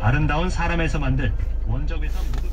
아름다운 사람에서 만든 원적에서 모든